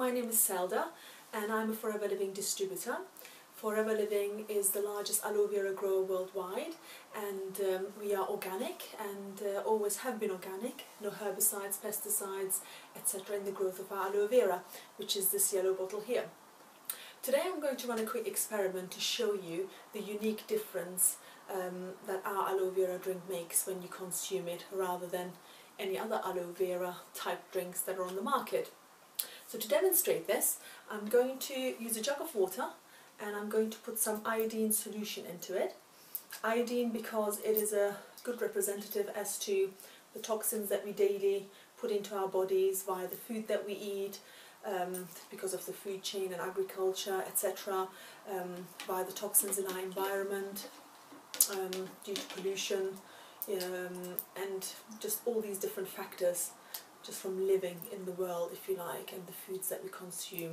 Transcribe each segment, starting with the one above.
my name is Selda and I'm a Forever Living distributor. Forever Living is the largest aloe vera grower worldwide and um, we are organic and uh, always have been organic, no herbicides, pesticides etc in the growth of our aloe vera which is this yellow bottle here. Today I'm going to run a quick experiment to show you the unique difference um, that our aloe vera drink makes when you consume it rather than any other aloe vera type drinks that are on the market. So to demonstrate this, I'm going to use a jug of water and I'm going to put some iodine solution into it. Iodine because it is a good representative as to the toxins that we daily put into our bodies via the food that we eat, um, because of the food chain and agriculture, etc., um, the toxins in our environment, um, due to pollution, um, and just all these different factors just from living in the world, if you like, and the foods that we consume,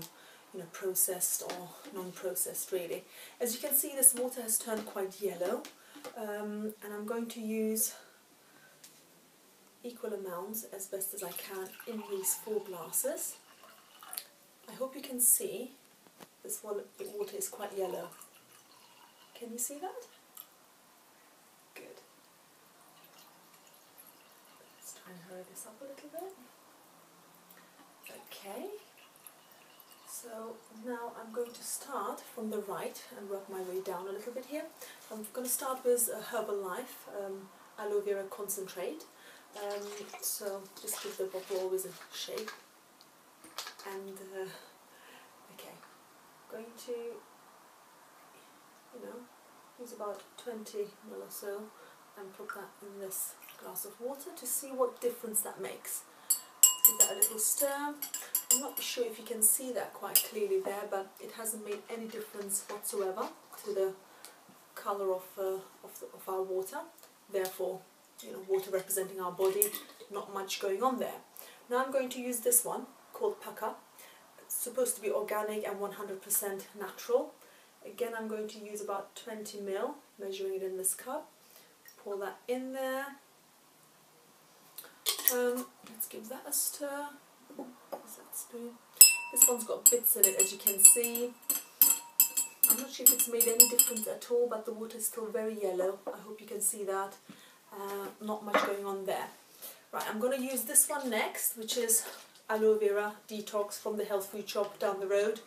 you know, processed or non-processed, really. As you can see, this water has turned quite yellow, um, and I'm going to use equal amounts as best as I can in these four glasses. I hope you can see this water is quite yellow. Can you see that? Good. Let's try and hurry this up a little bit. Okay. So now I'm going to start from the right and work my way down a little bit here. I'm going to start with a Herbalife um, aloe vera concentrate. Um, so just give the bottle always a shake and uh, okay, going to you know use about 20 ml or so and put that in this glass of water to see what difference that makes. Give that a little stir. I'm not sure if you can see that quite clearly there, but it hasn't made any difference whatsoever to the colour of, uh, of, the, of our water. Therefore, you know, water representing our body, not much going on there. Now I'm going to use this one called Pukka. It's supposed to be organic and 100% natural. Again, I'm going to use about 20 ml, measuring it in this cup. Pour that in there. Um, let's give that a stir. that? This one's got bits in it, as you can see. I'm not sure if it's made any difference at all, but the water is still very yellow. I hope you can see that. Uh, not much going on there. Right, I'm going to use this one next, which is aloe vera detox from the health food shop down the road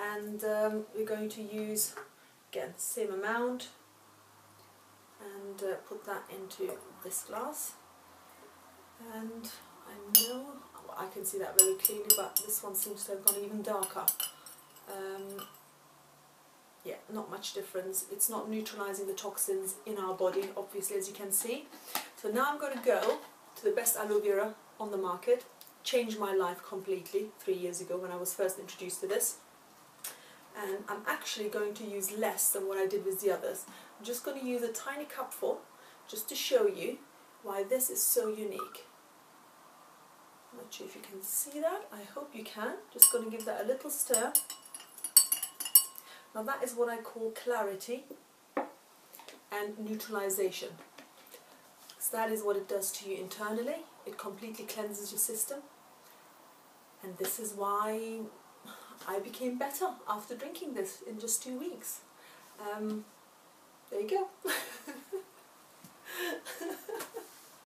and um, we're going to use again the same amount and uh, put that into this glass and I know I can see that very clearly but this one seems to have gone even darker. Um, yeah not much difference. It's not neutralizing the toxins in our body obviously as you can see. So now I'm going to go to the best aloe vera on the market. Changed my life completely three years ago when I was first introduced to this. And I'm actually going to use less than what I did with the others. I'm just going to use a tiny cupful just to show you why this is so unique. I'm not sure if you can see that, I hope you can. Just going to give that a little stir. Now that is what I call clarity and neutralization. So that is what it does to you internally. It completely cleanses your system and this is why I became better after drinking this in just two weeks. Um, there you go.